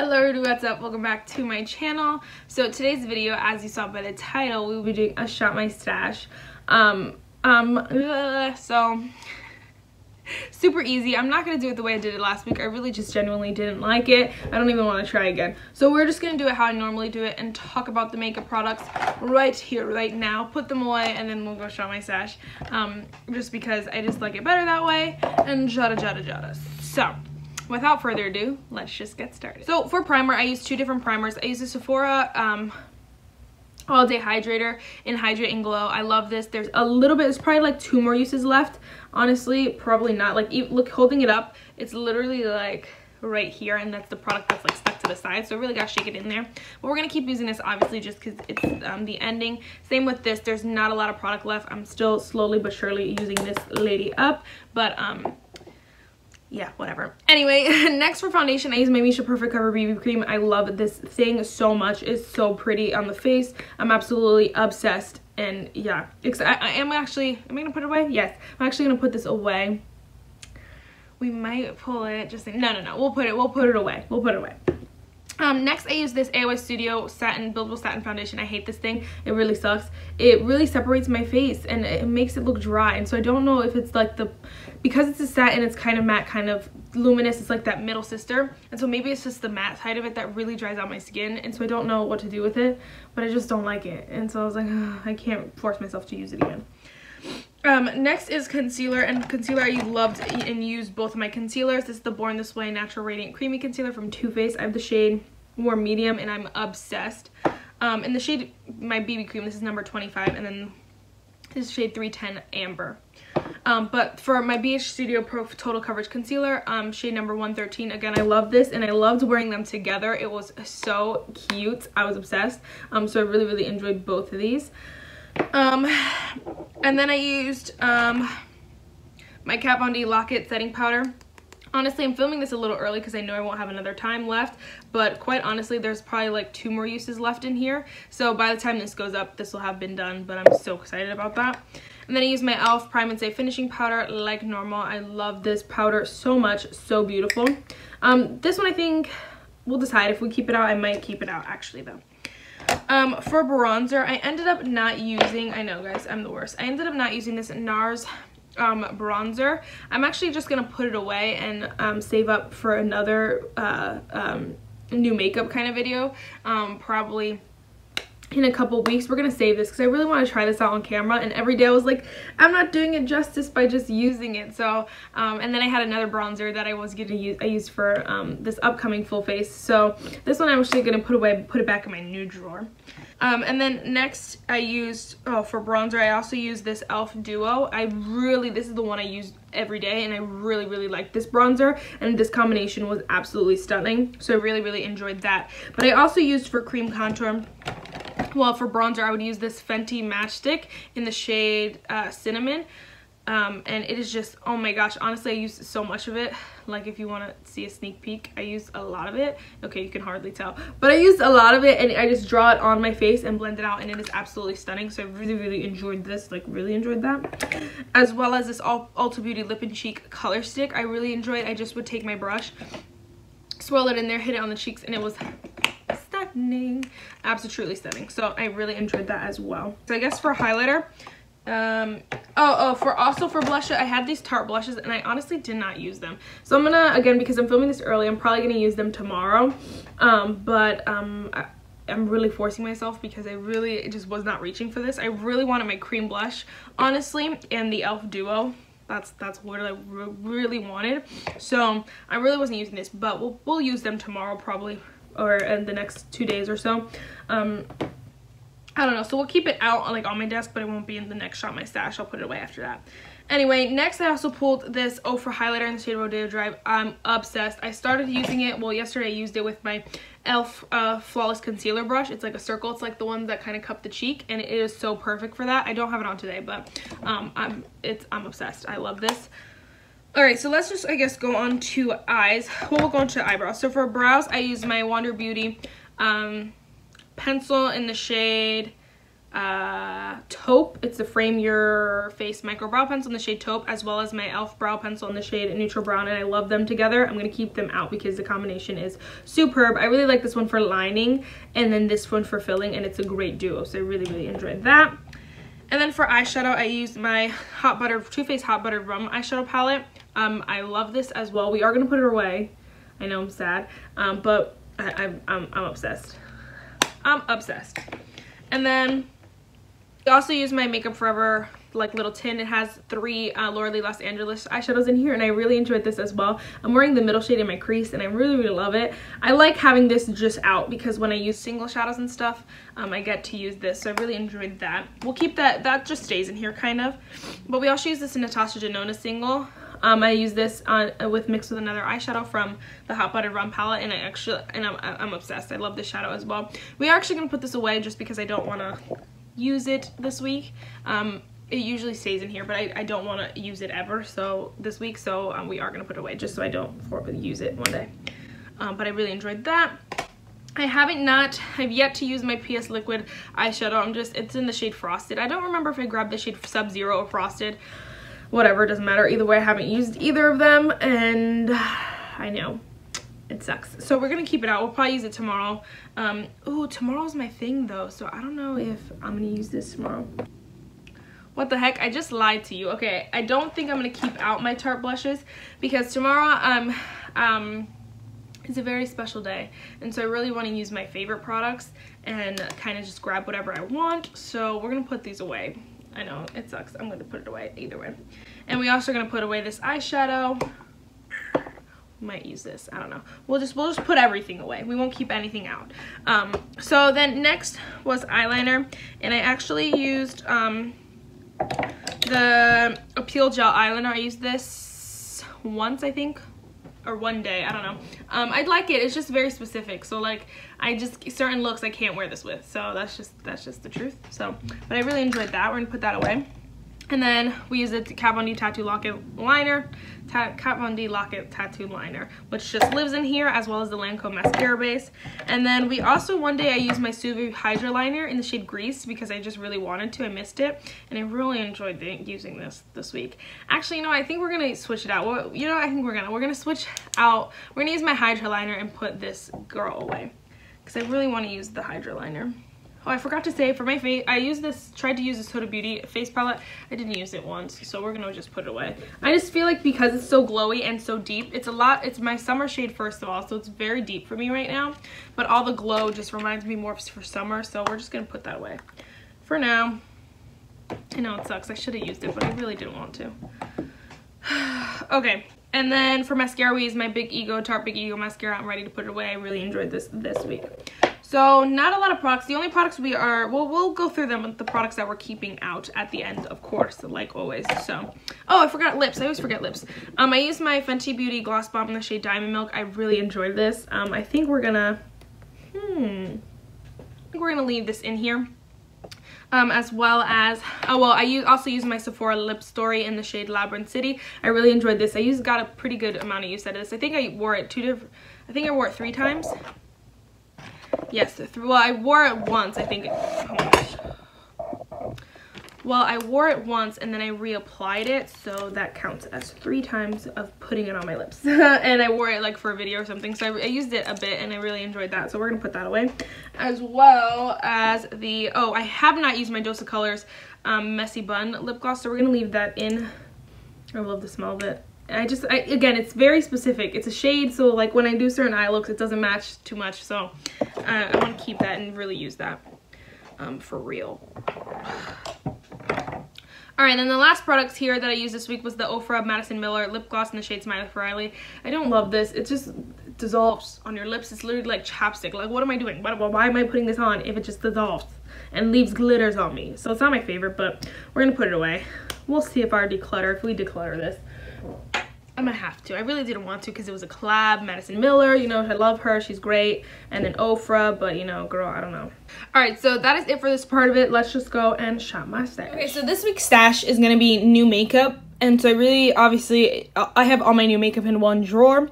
Hello, what's up? Welcome back to my channel. So today's video, as you saw by the title, we will be doing a shop my stash. Um, um, so super easy. I'm not to do it the way I did it last week. I really just genuinely didn't like it. I don't even want to try again. So we're just to do it how I normally do it and talk about the makeup products right here, right now. Put them away and then we'll go shop my stash. Um, just because I just like it better that way and jada jada jada. So without further ado, let's just get started. So for primer, I use two different primers. I use the Sephora um, all day hydrator in hydrate and glow. I love this. There's a little bit there's probably like two more uses left. Honestly probably not. Like look holding it up it's literally like right here and that's the product that's like stuck to the side so I really gotta shake it in there. But we're gonna keep using this obviously just because it's um, the ending. Same with this. There's not a lot of product left. I'm still slowly but surely using this lady up but um yeah, whatever. Anyway, next for foundation, I use my Missha Perfect Cover BB Cream. I love this thing so much. It's so pretty on the face. I'm absolutely obsessed. And yeah, I, I am actually, am I going to put it away? Yes. I'm actually going to put this away. We might pull it, just, no, no, no. We'll put it, we'll put it away. We'll put it away. Um, next, I use this AOS Studio Satin Buildable Satin Foundation. I hate this thing. It really sucks. It really separates my face and it makes it look dry. And so I don't know if it's like the, because it's a satin, it's kind of matte, kind of luminous. It's like that middle sister. And so maybe it's just the matte side of it that really dries out my skin. And so I don't know what to do with it, but I just don't like it. And so I was like, I can't force myself to use it again. Um, next is concealer, and concealer I loved and used both of my concealers. This is the Born This Way Natural Radiant Creamy Concealer from Too Faced. I have the shade Warm Medium, and I'm obsessed. Um, in the shade, my BB cream, this is number 25, and then this is shade 310 Amber. Um, but for my BH Studio Pro Total Coverage Concealer, um, shade number 113, again, I love this, and I loved wearing them together. It was so cute. I was obsessed. Um, so I really, really enjoyed both of these. Um, and then I used um, my Kat Von D Lock-It Setting Powder. Honestly, I'm filming this a little early because I know I won't have another time left, but quite honestly, there's probably like two more uses left in here. So by the time this goes up, this will have been done, but I'm so excited about that. And then I use my e.l.f. Prime and Stay Finishing Powder like normal. I love this powder so much, so beautiful. Um, this one I think we'll decide if we keep it out. I might keep it out actually though. Um, for bronzer, I ended up not using, I know guys, I'm the worst. I ended up not using this NARS um, bronzer. I'm actually just going to put it away and um, save up for another uh, um, new makeup kind of video. Um, probably in a couple weeks we're gonna save this because i really want to try this out on camera and every day i was like i'm not doing it justice by just using it so um, and then i had another bronzer that i was gonna use i used for um, this upcoming full face so this one i'm actually gonna put away put it back in my new drawer um, and then next I used, oh, for bronzer, I also used this e.l.f. Duo. I really, this is the one I use every day and I really, really like this bronzer and this combination was absolutely stunning. So I really, really enjoyed that. But I also used for cream contour well, for bronzer, I would use this Fenty Match Stix in the shade uh, Cinnamon. Um, and it is just, oh my gosh, honestly, I use so much of it. Like, if you want to see a sneak peek, I use a lot of it. Okay, you can hardly tell. But I used a lot of it, and I just draw it on my face and blend it out, and it is absolutely stunning. So I really, really enjoyed this. Like, really enjoyed that. As well as this Ulta Beauty Lip and Cheek Color Stick. I really enjoyed I just would take my brush, swirl it in there, hit it on the cheeks, and it was stunning absolutely stunning. So i really enjoyed that as well. So i guess for highlighter um oh oh for also for blush i had these tarte blushes and i honestly did not use them. So i'm gonna again because i'm filming this early i'm probably gonna use them tomorrow. Um but um I, I'm really forcing myself because I really just was not reaching for this. I really wanted my cream blush, honestly, and the e.l.f. Duo. That's that's what I really wanted. So I really wasn't using this but we'll, we'll use them tomorrow probably or in the next two days or so. Um, I don't know. So we'll keep it out like on my desk, but it won't be in the next shot my stash. I'll put it away after that. Anyway, next I also pulled this Ofra highlighter in the shade Rodeo Drive. I'm obsessed. I started using it, well yesterday I used it with my e.l.f. Uh, Flawless Concealer Brush. It's like a circle. It's like the ones that kind of cup the cheek and it is so perfect for that. I don't have it on today, but um, I'm, it's, I'm obsessed. I love this. All right, so let's just, I guess, go on to eyes. Well, we'll go on to eyebrows. So for brows, I use my Wander Beauty um, pencil in the shade uh, taupe. It's the Frame Your Face Micro Brow Pencil in the shade taupe, as well as my e.l.f. Brow Pencil in the shade Neutral Brown, and I love them together. I'm going to keep them out because the combination is superb. I really like this one for lining, and then this one for filling, and it's a great duo, so I really, really enjoyed that. And then for eyeshadow, I used my Hot Butter, Too Faced Hot Buttered Rum eyeshadow palette. Um, I love this as well. We are going to put it away. I know I'm sad, um, but I, I, I'm, I'm obsessed. I'm obsessed. And then I also use my Makeup Forever like little tin. It has three uh, Laura Lee Los Angeles eyeshadows in here and I really enjoyed this as well. I'm wearing the middle shade in my crease and I really, really love it. I like having this just out because when I use single shadows and stuff, um, I get to use this. So I really enjoyed that. We'll keep that, that just stays in here kind of. But we also use this in Natasha Denona single. Um, I use this on with mixed with another eyeshadow from the Hot Buttered Rum palette, and I actually and I'm I'm obsessed. I love this shadow as well. We are actually gonna put this away just because I don't want to use it this week. Um, it usually stays in here, but I, I don't want to use it ever so this week, so um, we are going to put it away just so I don't use it one day. Um, but I really enjoyed that. I haven't not, I've yet to use my PS Liquid eyeshadow. I'm just, it's in the shade Frosted. I don't remember if I grabbed the shade Sub-Zero or Frosted. Whatever, doesn't matter. Either way, I haven't used either of them, and I know it sucks. So we're gonna keep it out. We'll probably use it tomorrow. Um, oh, tomorrow's my thing though, so I don't know if I'm gonna use this tomorrow. What the heck? I just lied to you. Okay, I don't think I'm gonna keep out my Tarte blushes because tomorrow um um it's a very special day and so I really want to use my favorite products and kind of just grab whatever I want. So we're gonna put these away. I know it sucks. I'm gonna put it away either way. And we also gonna put away this eyeshadow might use this i don't know we'll just we'll just put everything away we won't keep anything out um so then next was eyeliner and i actually used um the appeal gel eyeliner i used this once i think or one day i don't know. Um i'd like it it's just very specific so like i just certain looks i can't wear this with so that's just that's just the truth so. But i really enjoyed that we're gonna put that away and then we use the Kat Von D Tattoo Lock-It Liner, Ta Kat Von D Lock-It Tattoo Liner, which just lives in here, as well as the Lancome Mascara Base. And then we also, one day I used my Suva Hydra Liner in the shade Grease because I just really wanted to. I missed it. And I really enjoyed using this this week. Actually, you know, I think we're to switch it out. Well, you know, I think we're to. We're to switch out. We're to use my Hydra Liner and put this girl away. Because I really want to use the Hydra Liner. Oh, I forgot to say, for my face, I used this, tried to use this Huda Beauty face palette. I didn't use it once, so we're gonna just put it away. I just feel like because it's so glowy and so deep, it's a lot, it's my summer shade first of all, so it's very deep for me right now. But all the glow just reminds me more for summer, so we're just gonna put that away. For now, I know it sucks, I should have used it, but I really didn't want to. okay, and then for mascara, we use my Big Ego Tarte Big Ego mascara. I'm ready to put it away. I really enjoyed this this week. So not a lot of products. The only products we are, well, we'll go through them with the products that we're keeping out at the end, of course, like always. So, oh, I forgot lips. I always forget lips. Um, I used my Fenty Beauty Gloss Bomb in the shade Diamond Milk. I really enjoyed this. Um, I think we're gonna, hmm, I think we're gonna leave this in here. Um, as well as, oh well, I use, also use my Sephora Lip Story in the shade Labyrinth City. I really enjoyed this. I used, got a pretty good amount of use out of this. I think I wore it two different, I think I wore it three times. Yes, well, I wore it once, I think. Oh well, I wore it once and then I reapplied it, so that counts as three times of putting it on my lips. and I wore it like for a video or something, so I, I, used it a bit and I really enjoyed that, so we're gonna put that away. As well as the, oh, I have not used my Dose of Colors um, Messy Bun lip gloss, so we're gonna leave that in. I love the smell of it. I just, I, again, it's very specific. It's a shade, so like when I do certain eye looks, it doesn't match too much. So uh, I want to keep that and really use that um, for real. All right, then the last products here that I used this week was the Ofra Madison Miller lip gloss in the shade Smile for Riley. I don't love this. It just dissolves on your lips. It's literally like chapstick. Like, what am I doing? Why, why am I putting this on if it just dissolves and leaves glitters on me? So it's not my favorite, but we're going to put it away. We'll see if our declutter, if we declutter this. I'm gonna have to. I really didn't want to because it was a collab. Madison Miller, you know, I love her. She's great. And then Ofra, but you know, girl, I don't know. All right, so that is it for this part of it. Let's just go and shop my stash. Okay, so this week's stash is gonna be new makeup. And so I really, obviously, I have all my new makeup in one drawer.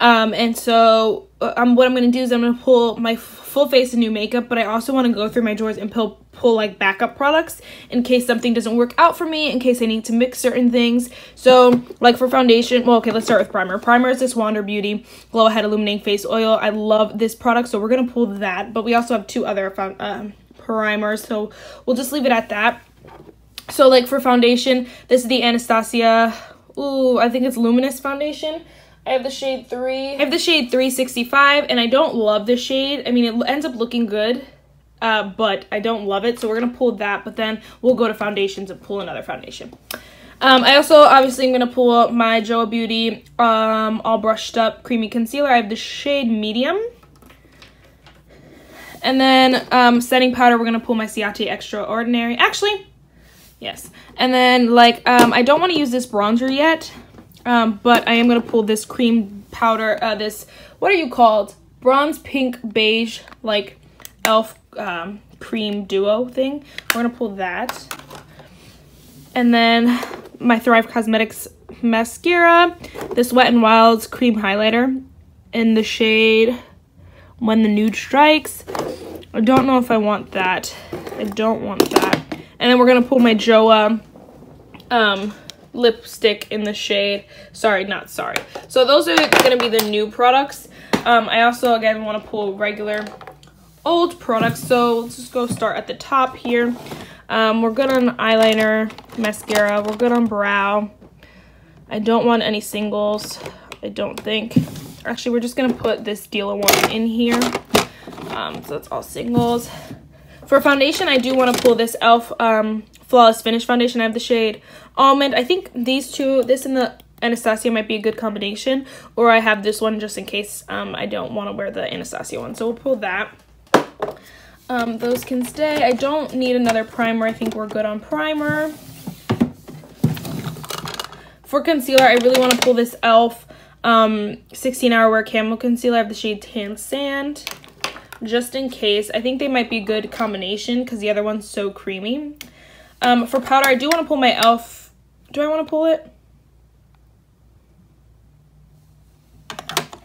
Um, and so uh, um, what I'm to do is I'm to pull my full face of new makeup, but I also want to go through my drawers and pull, pull like backup products in case something doesn't work out for me, in case I need to mix certain things. So like for foundation, well, okay, let's start with primer. Primer is this Wander Beauty Glow Ahead Illuminating Face Oil. I love this product, so we're going to pull that, but we also have two other um, primers, so we'll just leave it at that. So like for foundation, this is the Anastasia, ooh, I think it's Luminous Foundation. I have the shade 3. I have the shade 365, and I don't love the shade. I mean, it ends up looking good, uh, but I don't love it, so we're going to pull that, but then we'll go to foundations and pull another foundation. Um, I also, obviously, am going to pull my JOAH Beauty um, All Brushed Up Creamy Concealer. I have the shade Medium. And then um, setting powder, we're going to pull my Ciate Extraordinary. Actually, Yes. And then, like, um, I don't want to use this bronzer yet, um, but I am going to pull this cream powder, uh, this, what are you called? Bronze pink beige, like, e.l.f. Um, cream duo thing. We're going to pull that. And then my Thrive Cosmetics mascara, this Wet n Wild's cream highlighter in the shade When the Nude Strikes. I don't know if I want that. I don't want that. And then we're going to pull my JOAH um, lipstick in the shade. Sorry, not sorry. So those are going to be the new products. Um, I also, again, want to pull regular old products. So let's just go start at the top here. Um, we're good on eyeliner, mascara. We're good on brow. I don't want any singles. I don't think. Actually, we're just going to put this Stila one in here. Um, so that's all singles. For foundation, I do want to pull this e.l.f. Um, Flawless Finish Foundation. I have the shade Almond. I think these two, this and the Anastasia might be a good combination. Or I have this one just in case um, I don't want to wear the Anastasia one. So we'll pull that. Um, those can stay. I don't need another primer. I think we're good on primer. For concealer, I really want to pull this e.l.f. Um, 16 Hour Wear Camo Concealer. I have the shade Tan Sand just in case. I think they might be a good combination because the other one's so creamy. Um, for powder, I do want to pull my e.l.f. Do I want to pull it?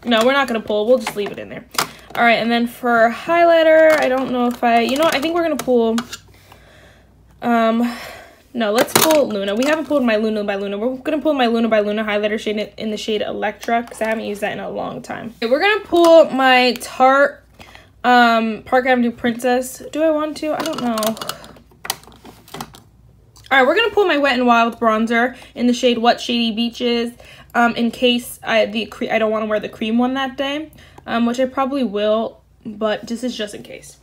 No, we're not going to pull. We'll just leave it in there. All right, and then for highlighter, I don't know if I... You know what? I think we're going to pull... Um, no, let's pull Luna. We haven't pulled my Luna by Luna. We're going to pull my Luna by Luna highlighter shade in the shade Electra because I haven't used that in a long time. Okay, we're going to pull my Tarte um, Park Avenue Princess. Do I want to? I don't know. All right, we're going to pull my Wet n Wild bronzer in the shade What Shady Beaches um, in case I, the I don't want to wear the cream one that day, um, which I probably will, but this is just in case.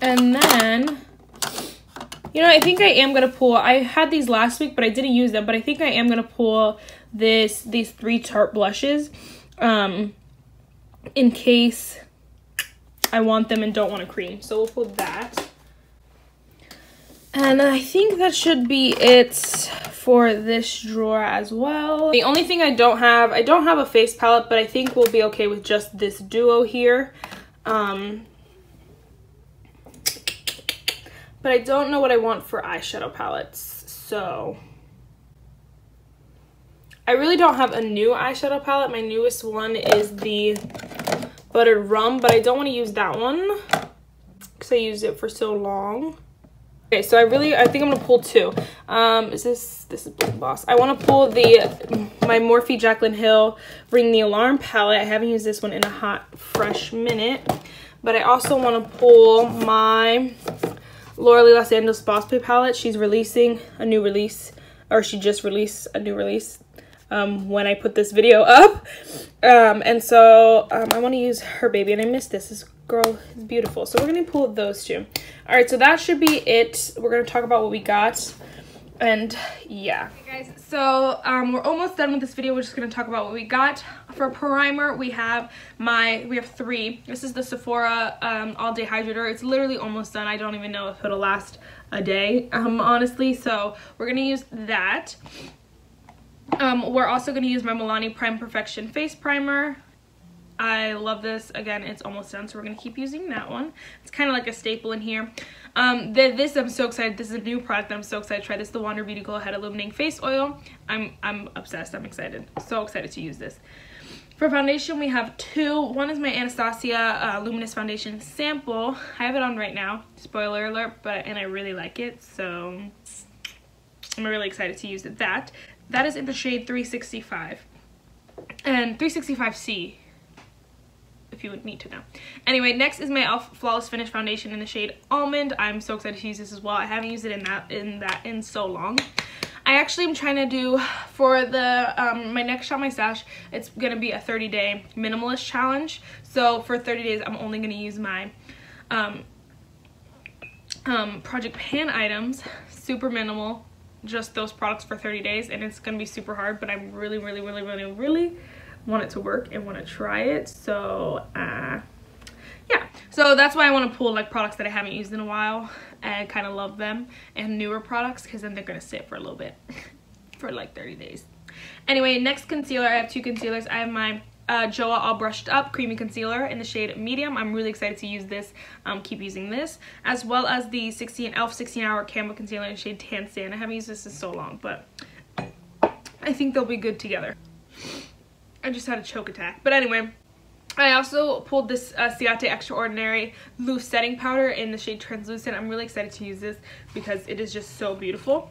And then, you know, I think I am going to pull, I had these last week, but I didn't use them, but I think I am going to pull this, these three Tarte blushes. Um, in case I want them and don't want a cream. So we'll pull that. And I think that should be it for this drawer as well. The only thing I don't have, I don't have a face palette, but I think we'll be okay with just this duo here. Um, but I don't know what I want for eyeshadow palettes, so... I really don't have a new eyeshadow palette. My newest one is the buttered rum, but I don't want to use that one because I used it for so long. Okay, so I really, I think I'm gonna pull two. Um, is this, this is Boss. I wanna pull the, my Morphe Jaclyn Hill Ring the Alarm palette. I haven't used this one in a hot, fresh minute. But I also wanna pull my Laura Los Angeles Boss Babe palette. She's releasing a new release, or she just released a new release um, when I put this video up. Um, and so um, I want to use her baby and I missed this. This girl is beautiful. So we're going to pull those two. All right, so that should be it. We're going to talk about what we got. And yeah. Okay, guys, so um, we're almost done with this video. We're just going to talk about what we got. For primer, we have my, we have three. This is the Sephora um, All Day Hydrator. It's literally almost done. I don't even know if it'll last a day, um, honestly. So we're going to use that. Um, we're also going to use my Milani Prime Perfection Face Primer. I love this. Again, it's almost done, so we're going to keep using that one. It's kind of like a staple in here. Um, the, this, I'm so excited. This is a new product that I'm so excited to try. This is the Wander Beauty Glow Head Illuminating Face Oil. I'm, I'm obsessed. I'm excited. So excited to use this. For foundation, we have two. One is my Anastasia uh, Luminous Foundation sample. I have it on right now. Spoiler alert, but and I really like it, so I'm really excited to use that. That is in the shade 365 and 365C if you would need to know. Anyway, next is my e.l.f. Flawless Finish Foundation in the shade Almond. I'm so excited to use this as well. I haven't used it in that in that in so long. I actually am trying to do for the um, my next shot my stash it's gonna be a 30 day minimalist challenge so for 30 days I'm only gonna use my um, um, project pan items super minimal just those products for 30 days and it's gonna be super hard but I'm really really really really really want it to work and want to try it so uh yeah so that's why I want to pull like products that I haven't used in a while and kind of love them and newer products because then they're gonna sit for a little bit for like 30 days anyway next concealer I have two concealers I have my uh, JOAH All Brushed Up Creamy Concealer in the shade Medium. I'm really excited to use this, um, keep using this, as well as the 16 e.l.f. 16 Hour Camo Concealer in shade Tan Sand. I haven't used this in so long, but I think they'll be good together. I just had a choke attack. But anyway, I also pulled this uh, Ciate Extraordinary Loose Setting Powder in the shade Translucent. I'm really excited to use this because it is just so beautiful.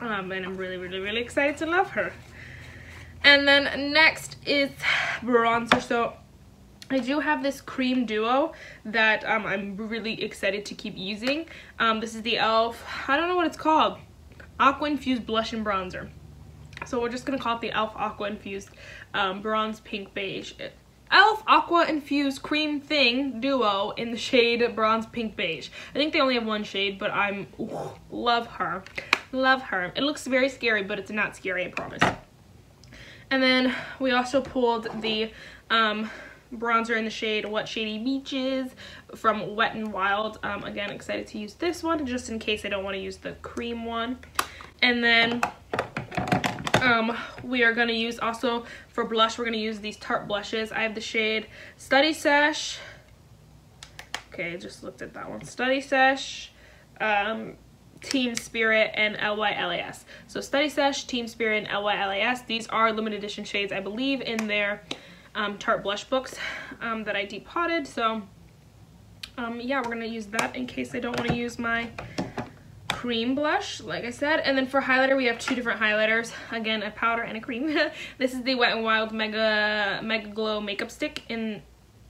Um, and I'm really, really, really excited to love her. And then next is bronzer. So I do have this cream duo that um, I'm really excited to keep using. Um, this is the e.l.f. I don't know what it's called. Aqua Infused Blush and Bronzer. So we're just going to call it the e.l.f. Aqua Infused um, Bronze Pink Beige. e.l.f. Aqua Infused Cream Thing Duo in the shade Bronze Pink Beige. I think they only have one shade, but I'm ooh, love her. Love her. It looks very scary, but it's not scary, I promise. And then we also pulled the um, bronzer in the shade What Shady Beaches from Wet n Wild. Um, again, excited to use this one just in case I don't want to use the cream one. And then um, we are going to use also for blush, we're going to use these Tarte blushes. I have the shade Study Sesh. Okay, just looked at that one. Study Sesh, um, Team Spirit, and LYLAS. So Study Sesh, Team Spirit, and LYLAS. These are limited edition shades, I believe, in their um, Tarte blush books um, that I depotted. So, um, yeah, we're going to use that in case I don't want to use my cream blush, like I said. And then for highlighter, we have two different highlighters. Again, a powder and a cream. this is the Wet n Wild Mega, Mega Glow Makeup Stick in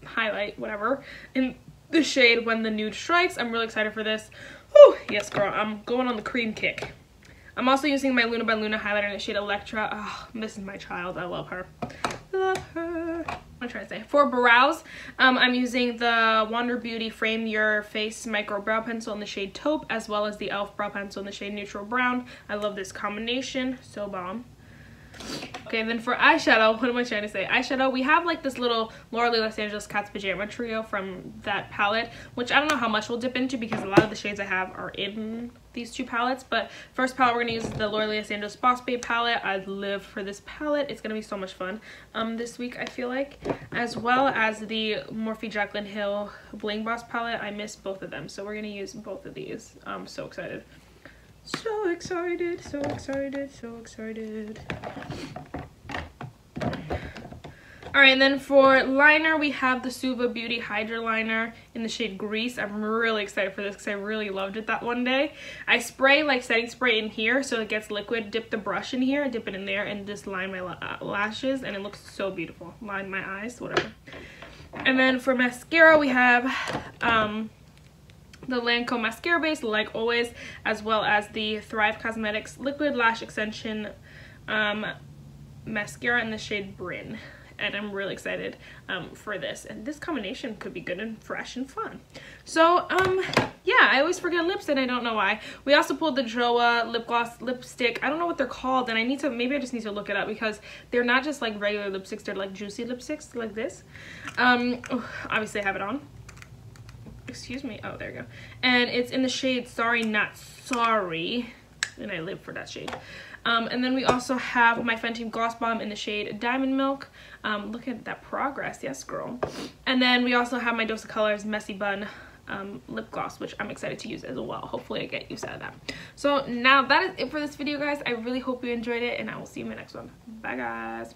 highlight, whatever, in the shade When the Nude Strikes. I'm really excited for this. Whew, yes, girl, I'm going on the cream kick. I'm also using my Luna by Luna highlighter in the shade Electra. Oh, this is my child. I love her. Love her. I'm trying to say. For brows, um, I'm using the Wander Beauty Frame Your Face Micro Brow Pencil in the shade Taupe, as well as the e.l.f. Brow Pencil in the shade Neutral Brown. I love this combination. So bomb. Okay, then for eyeshadow, what am I trying to say? Eyeshadow, we have like this little Laura Lee Los Angeles Cats Pajama Trio from that palette, which I don't know how much we'll dip into because a lot of the shades I have are in these two palettes. But first palette we're going to use the Laura Lee Los Angeles Boss Babe palette. I live for this palette. It's going to be so much fun um, this week, I feel like. As well as the Morphe Jaclyn Hill Bling Boss palette. I miss both of them, so we're going to use both of these. I'm so excited. So excited, so excited, so excited. Alright, and then for liner, we have the Suva Beauty Hydra Liner in the shade Grease. I'm really excited for this because I really loved it that one day. I spray like setting spray in here so it gets liquid. Dip the brush in here, dip it in there, and just line my uh, lashes, and it looks so beautiful. Line my eyes, whatever. And then for mascara, we have um, the Lancome Mascara Base, like always, as well as the Thrive Cosmetics Liquid Lash Extension um, Mascara in the shade Brynn. And I'm really excited um, for this. And this combination could be good and fresh and fun. So, um, yeah, I always forget lips and I don't know why. We also pulled the JOAH lip gloss lipstick. I don't know what they're called and I need to, maybe I just need to look it up because they're not just like regular lipsticks. They're like juicy lipsticks like this. Um, obviously I have it on excuse me oh there you go and it's in the shade sorry not sorry and I live for that shade Um, and then we also have my Fenty Gloss Bomb in the shade Diamond Milk. Um, look at that progress. Yes, girl. And then we also have my Dose of Colors Messy Bun um, lip gloss, which I'm excited to use as well. Hopefully I get use out of that. So now that is it for this video, guys. I really hope you enjoyed it, and I will see you in my next one. Bye, guys.